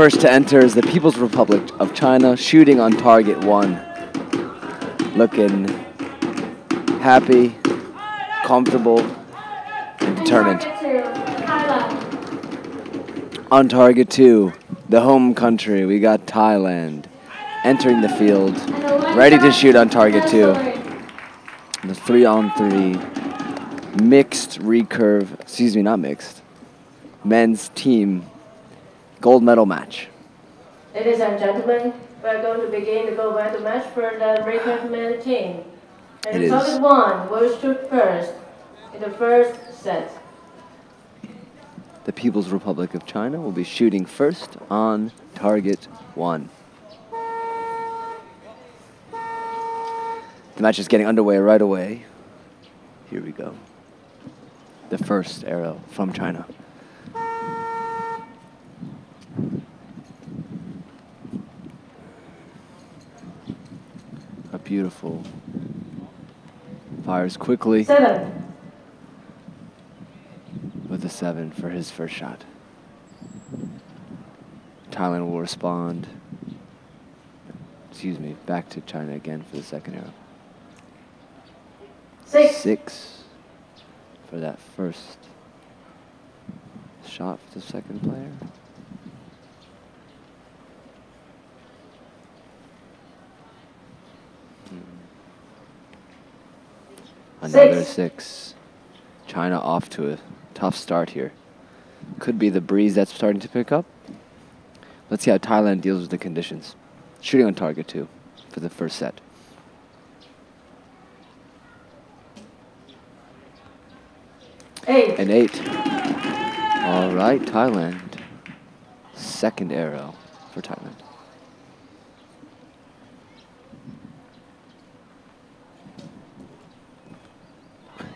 First to enter is the People's Republic of China, shooting on target one. Looking happy, comfortable, and determined. On target two, the home country, we got Thailand entering the field, ready to shoot on target two. The three on three mixed recurve, excuse me, not mixed, men's team gold medal match. Ladies and gentlemen, we're going to begin the gold medal match for the recurve men team. And It is. target one will shoot first in the first set. The People's Republic of China will be shooting first on target one. The match is getting underway right away. Here we go. The first arrow from China. Beautiful. Fires quickly Seven, with a seven for his first shot. Thailand will respond. Excuse me, back to China again for the second arrow. six, Six for that first shot for the second player. Another Six. six. China off to a tough start here. Could be the breeze that's starting to pick up. Let's see how Thailand deals with the conditions. Shooting on target two for the first set. eight, An eight. All right, Thailand. Second arrow for Thailand.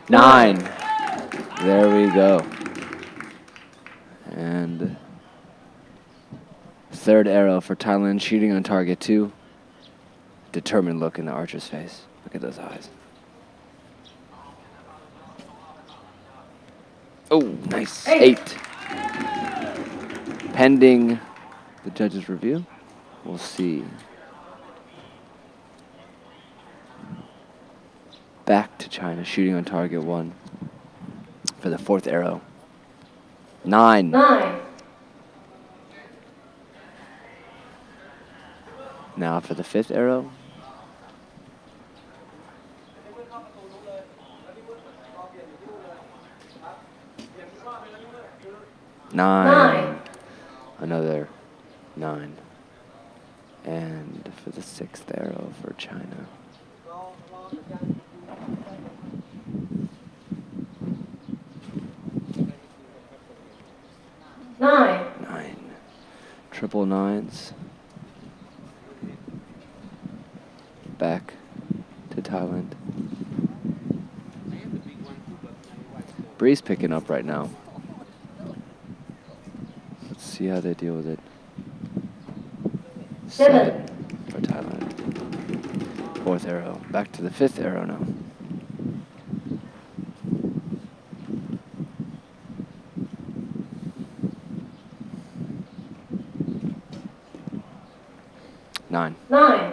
Nine. There we go. And third arrow for Thailand, shooting on target two. Determined look in the archer's face. Look at those eyes. Oh, nice. Eight. Eight. Pending the judge's review, we'll see. Back to China, shooting on target one for the fourth arrow. Nine. nine, Now for the fifth arrow. Nine. Nine. Another nine. And for the sixth arrow for China. Nine, Nine. Triple nines. Back to Thailand. Breeze picking up right now. Let's see how they deal with it. Seven. for Thailand. Fourth arrow. Back to the fifth arrow now. Nine. nine,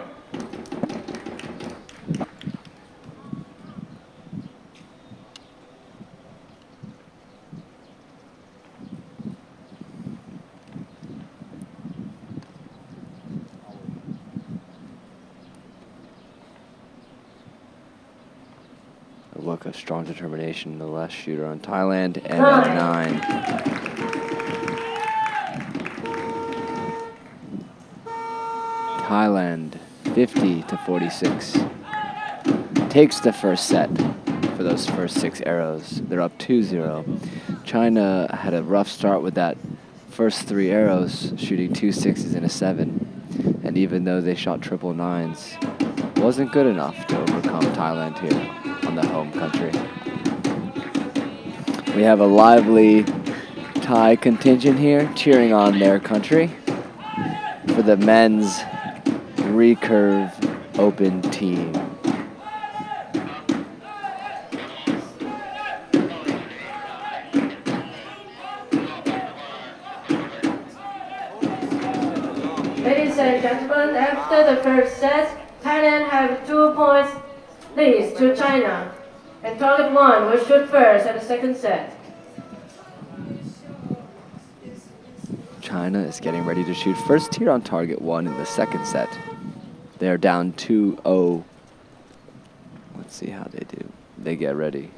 A look of strong determination. The last shooter on Thailand and Nine. nine. Thailand 50 to 46 takes the first set for those first six arrows. They're up 2-0. China had a rough start with that first three arrows, shooting two sixes and a seven. And even though they shot triple nines, wasn't good enough to overcome Thailand here on the home country. We have a lively Thai contingent here cheering on their country for the men's recurve open team. Ladies and gentlemen, after the first set, Thailand have two points lead to China. And target one will shoot first at the second set. China is getting ready to shoot first here on target one in the second set. They are down 2-0. Let's see how they do. They get ready.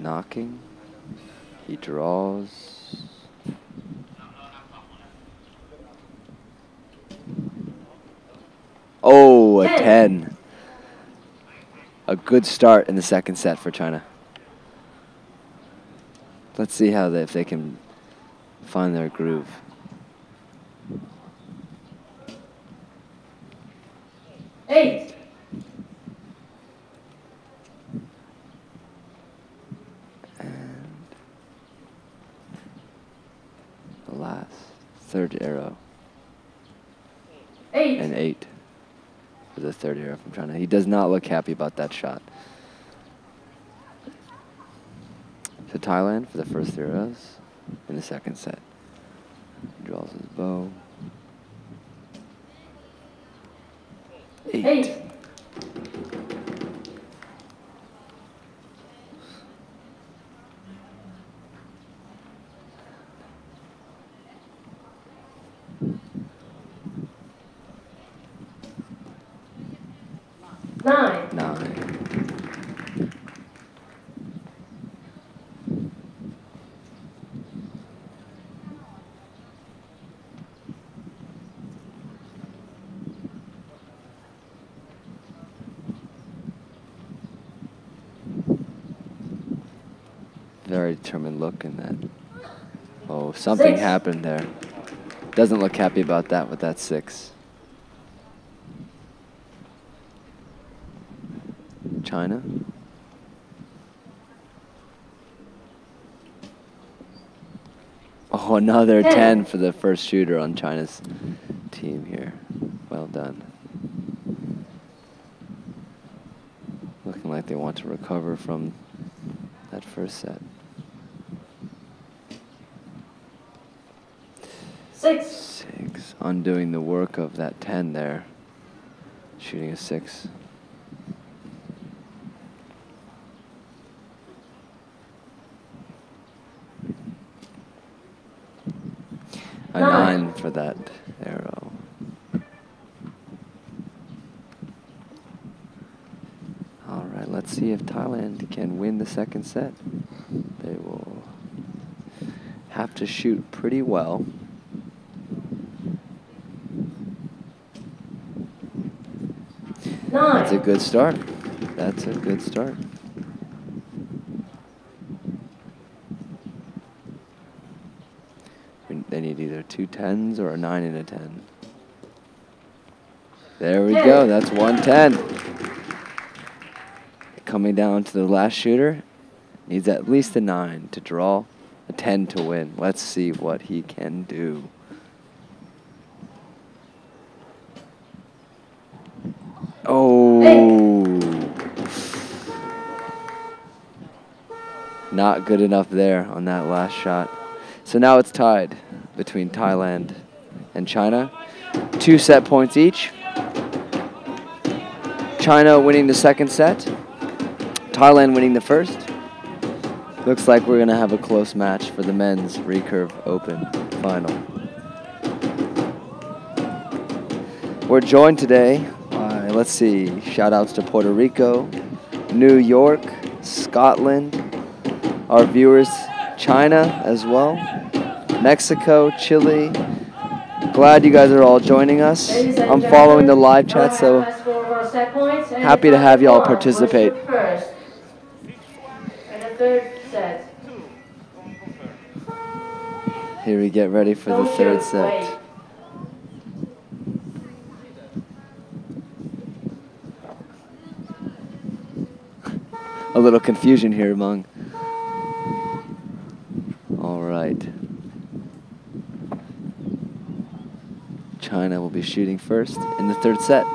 Nocking. He draws. Oh, a Ten. A good start in the second set for China. Let's see how they, if they can find their groove. Eight. And the last third arrow Eight. and eight for the third arrow from China. He does not look happy about that shot. To Thailand for the first arrows in the second set. He draws his bow. Eight. Eight. Nine. Nine. Very determined look in that. Oh, something Six. happened there. Doesn't look happy about that with that six. China. Oh, another Ten. 10 for the first shooter on China's team here. Well done. Looking like they want to recover from that first set. Six. Six. Undoing the work of that 10 there. Shooting a six. A Nine. nine for that arrow. All right, let's see if Thailand can win the second set. They will have to shoot pretty well. Nine. That's a good start. That's a good start. They need either two tens or a nine and a ten. There we go. That's one ten. Coming down to the last shooter, needs at least a nine to draw, a ten to win. Let's see what he can do. Not good enough there on that last shot. So now it's tied between Thailand and China. Two set points each. China winning the second set. Thailand winning the first. Looks like we're going to have a close match for the men's recurve open final. We're joined today by, let's see, shout outs to Puerto Rico, New York, Scotland, our viewers, China as well, Mexico, Chile. Glad you guys are all joining us. I'm following the live chat, so highlight score for set points and happy to have y'all target one will participate. First. And the third set. here we get ready for the third set. a little confusion here among. China will be shooting first in the third set.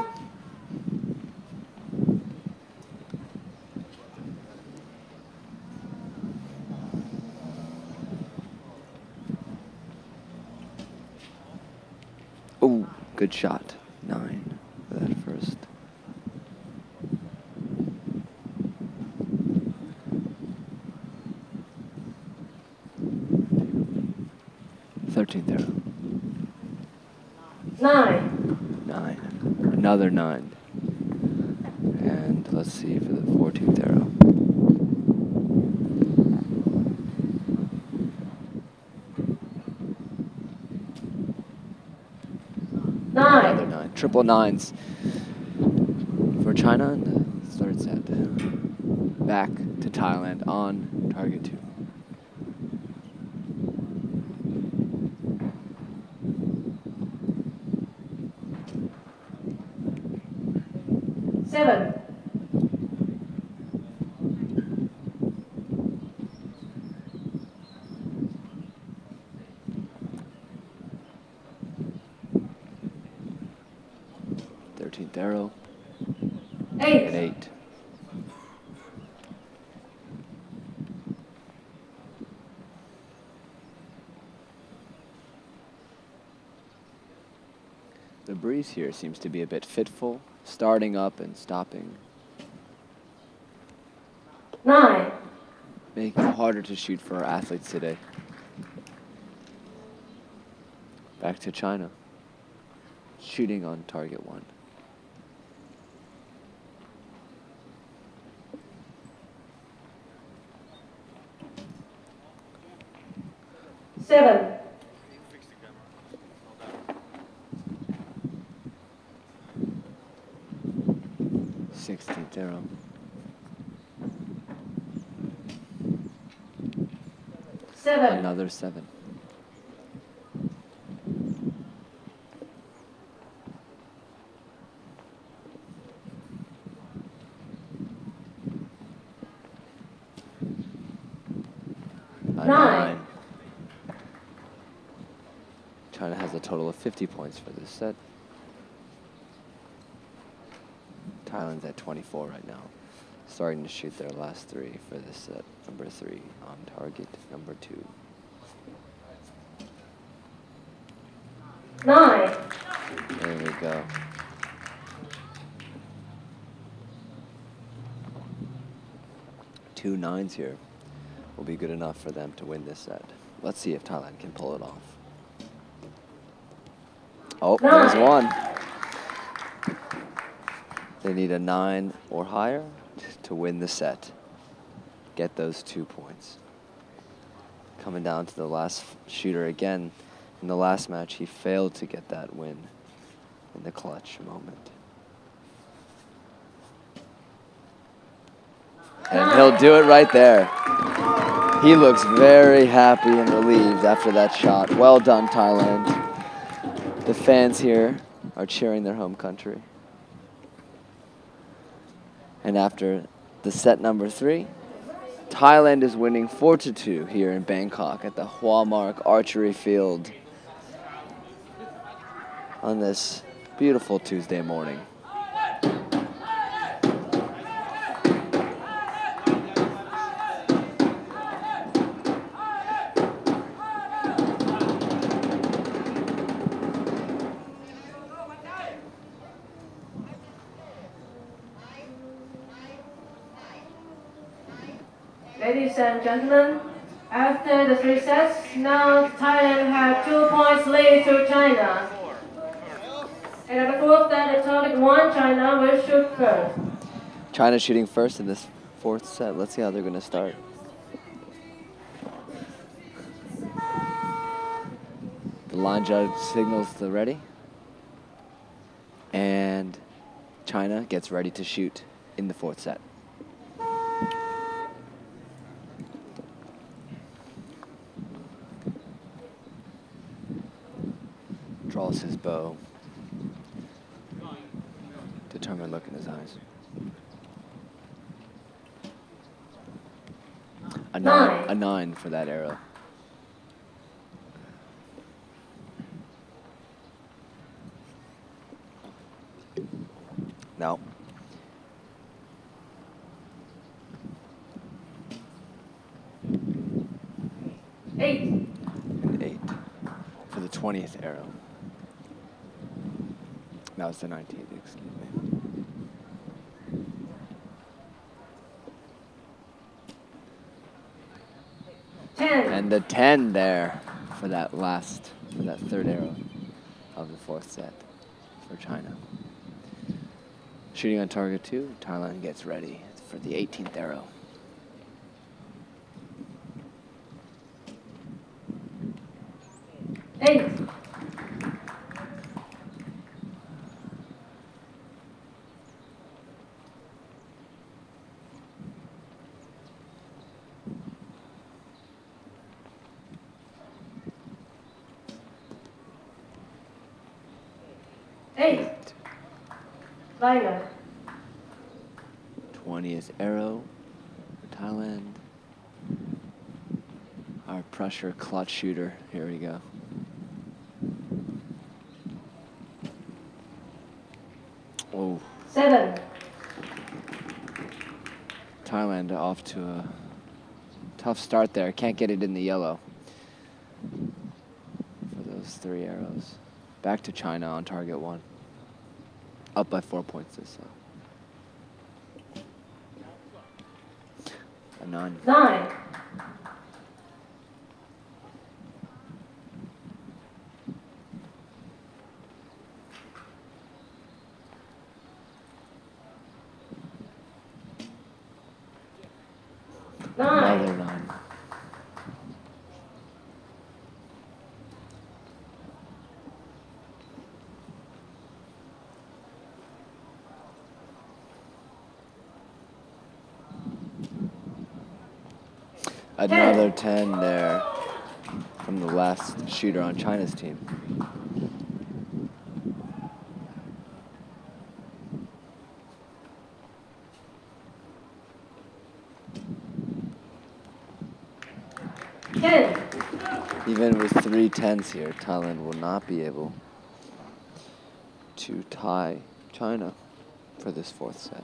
Good shot. Nine for that first. Thirteenth arrow. Nine. Nine. Another nine. And let's see for the 14th arrow. Another Nine. nine. Triple nines for China in the third set. Back to Thailand on target two. Seven. Thirteenth arrow. Eight. And eight. The breeze here seems to be a bit fitful, starting up and stopping, Nine. making it harder to shoot for our athletes today. Back to China. Shooting on target one. Seven. Seven. Another seven. Nine. China has a total of 50 points for this set. Thailand's at 24 right now. Starting to shoot their last three for this set. Number three on target. Number two. Nine. There we go. Two nines here will be good enough for them to win this set. Let's see if Thailand can pull it off. Oh, there's one. They need a nine or higher to win the set. Get those two points. Coming down to the last shooter again. In the last match, he failed to get that win in the clutch moment. And he'll do it right there. He looks very happy and relieved after that shot. Well done, Thailand. The fans here are cheering their home country. And after the set number three, Thailand is winning 4 to 2 here in Bangkok at the Huamark Archery Field on this beautiful Tuesday morning. Ladies and gentlemen, after the three sets, now Thailand have two points lead to China. And at the fourth set, the target one, China will shoot first. China shooting first in this fourth set. Let's see how they're going to start. The line judge signals the ready. And China gets ready to shoot in the fourth set. Draws his bow. Determined look in his eyes. A nine, Nine. a nine for that arrow. No. Eight. An eight for the twentieth arrow. That was the 19th, excuse me. Ten. And the 10 there for that last, for that third arrow of the fourth set for China. Shooting on target two, Thailand gets ready for the 18th arrow. Eight. Eight. Liner. 20th arrow for Thailand. Our pressure clutch shooter. Here we go. Oh, Seven. Thailand off to a tough start there. Can't get it in the yellow for those three arrows. Back to China on target one. Up by four points this time. A none. Nine. Another Nine. nine. Another 10 there from the last shooter on China's team. Ten. Even with three tens here, Thailand will not be able to tie China for this fourth set.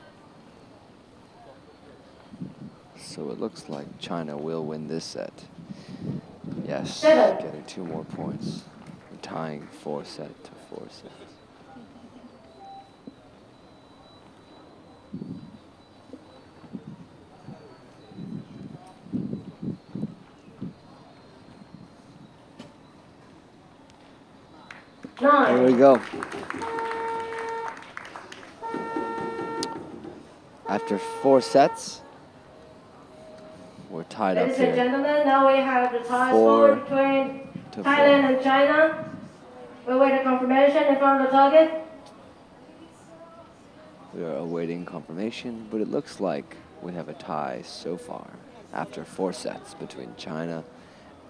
So it looks like China will win this set. Yes, getting two more points. Tying four set to four set. Nine. Here we go. After four sets, tied up Ladies and gentlemen, now we have the tie Four score between Thailand four. and China. We wait a confirmation in front of the target. We are awaiting confirmation, but it looks like we have a tie so far after four sets between China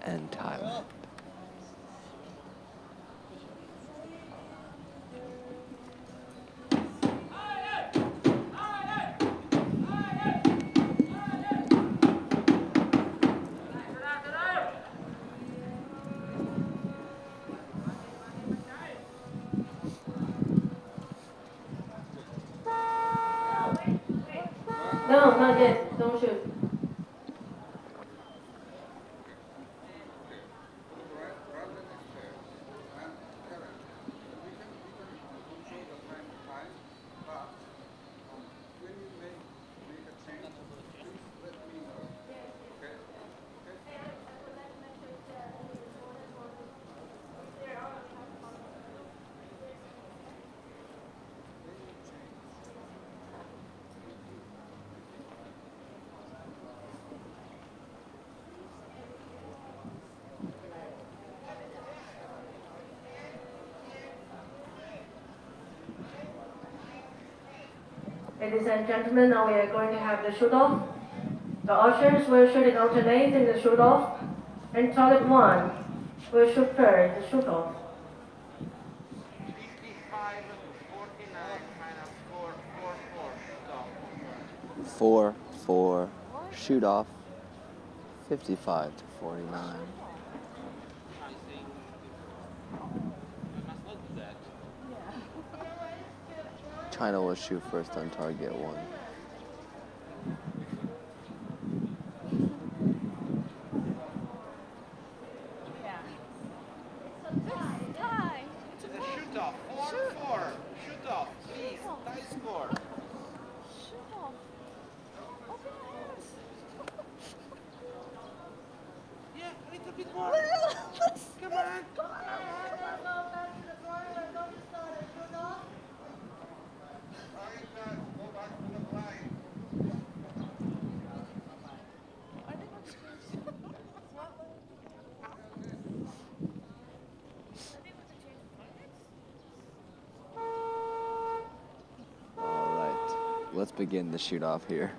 and Thailand. Ladies and gentlemen, now we are going to have the shoot off. The ushers will shoot it alternate in the shoot off, and target one will shoot first the shoot off. 55 49 China score 4 4 stop. Four, four, shoot off, 55 to 49. China will shoot first on target one. Let's begin the shoot off here.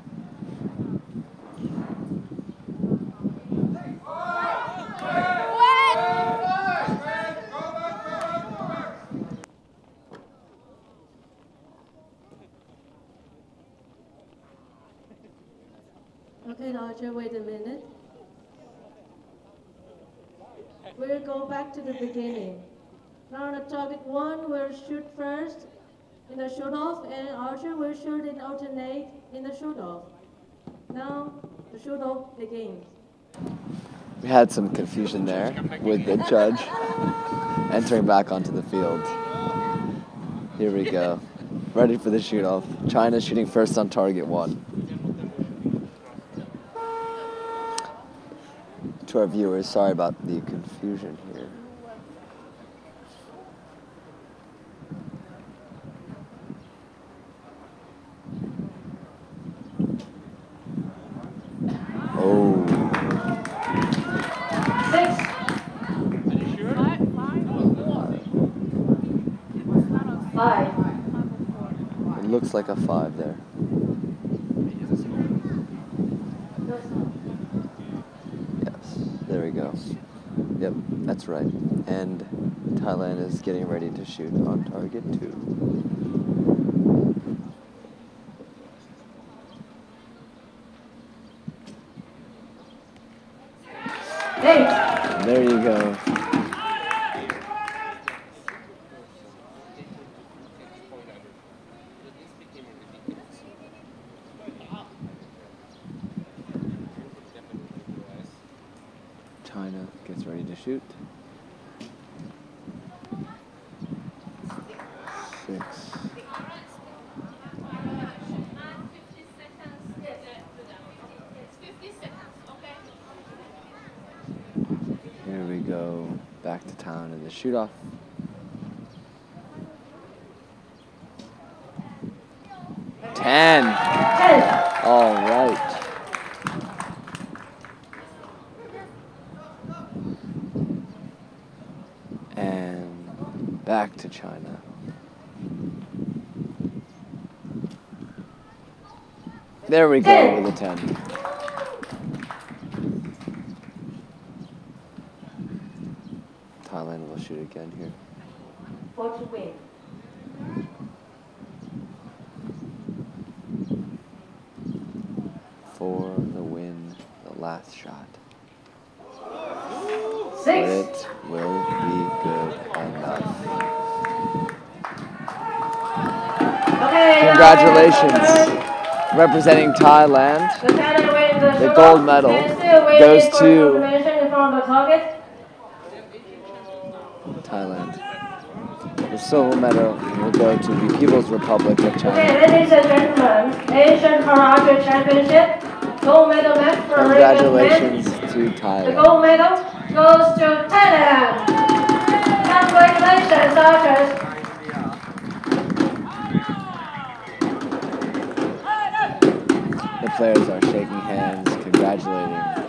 Okay, Archer, wait a minute. We'll go back to the beginning. Now on the target one, we'll shoot first in the shoot off, and Archer will shoot and alternate in the shoot off. Now the shoot off begins. We had some confusion there with the judge entering back onto the field. Here we go. Ready for the shoot off. China shooting first on target one. To our viewers, sorry about the confusion here. Oh. Six. Five. It looks like a five there. Yes, there we go. Yep, that's right. And Thailand is getting ready to shoot on target. And there you go. China gets ready to shoot. Six. Here we go. Back to town in the shoot off. Ten. Ten. All right. And back to China. There we go with a 10. Thailand will shoot again here. For to win. For the win, the last shot. But Will be good enough. Congratulations. Representing Thailand, The Thailand wins the, The shoot-off. gold medal And still waiting goes to- confirmation in front of the. Thailand. The silver medal will go to the People's Republic of China. Okay, ladies and gentlemen, Asian Para Archery Championship gold medal match for Congratulations to Thailand. The gold medal goes to Thailand. Congratulations, archers. The players are shaking hands, congratulating